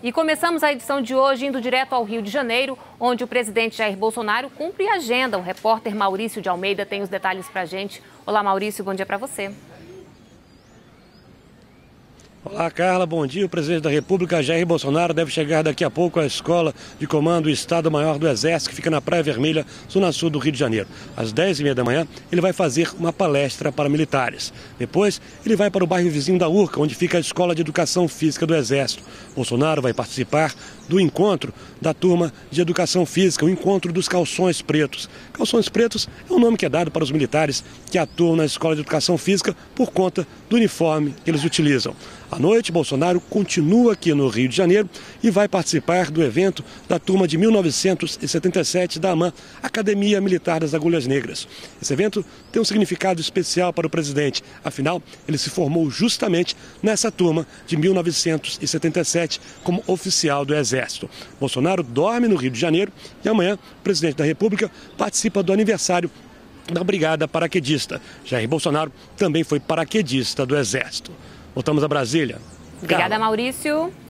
E começamos a edição de hoje indo direto ao Rio de Janeiro, onde o presidente Jair Bolsonaro cumpre a agenda. O repórter Maurício de Almeida tem os detalhes para gente. Olá, Maurício, bom dia para você. Olá, Carla, bom dia. O presidente da República, Jair Bolsonaro, deve chegar daqui a pouco à Escola de Comando do Estado-Maior do Exército, que fica na Praia Vermelha, zona sul do Rio de Janeiro. Às 10h30 da manhã, ele vai fazer uma palestra para militares. Depois, ele vai para o bairro vizinho da Urca, onde fica a Escola de Educação Física do Exército. Bolsonaro vai participar do encontro da turma de Educação Física, o encontro dos calções pretos. Calções pretos é o nome que é dado para os militares que atuam na Escola de Educação Física por conta do uniforme que eles utilizam. À noite, Bolsonaro continua aqui no Rio de Janeiro e vai participar do evento da turma de 1977 da AMAN, Academia Militar das Agulhas Negras. Esse evento tem um significado especial para o presidente, afinal, ele se formou justamente nessa turma de 1977 como oficial do Exército. Bolsonaro dorme no Rio de Janeiro e amanhã o presidente da República participa do aniversário da Brigada Paraquedista. Jair Bolsonaro também foi paraquedista do Exército. Voltamos a Brasília. Obrigada, Carla. Maurício.